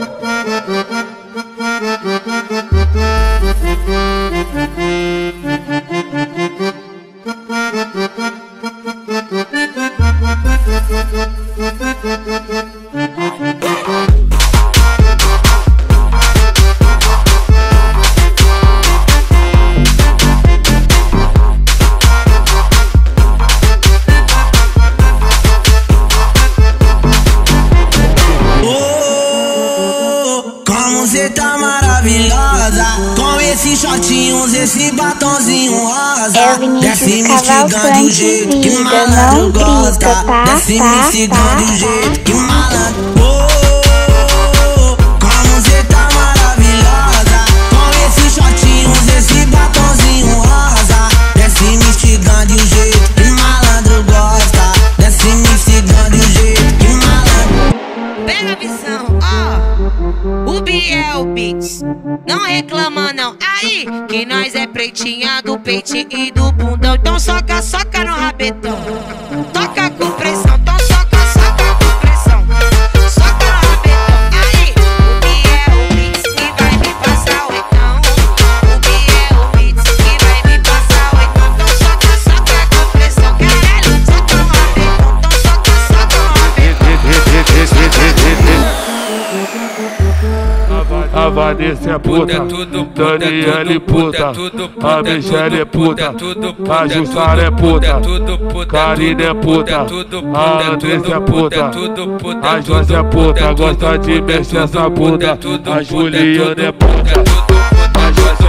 Thank you. Cê tá maravilhosa. Com esses shortinhos, esse batonzinho rosa. É o Desce me instigando Cavalcante do jeito que vida, malandro gosta. tá? Desce Tá, me instigando tá, do jeito tá. que malandro Como cê tá maravilhosa. Com esses shortinhos, esse batonzinho rosa. Desce me instigando do jeito que malandro gosta. Desce O Biel Beats. Não reclama, não. Aí, que nós é pretinha do peitinho e do bundão. Então soca, soca no rabetão. A Vanessa é puta, Daniele puta, a Michelle é puta, a Jussara é puta, Karine é puta, a Andressa é puta, a Josi é puta, gosta de mexer essa bunda, a Juliana é puta, a Josi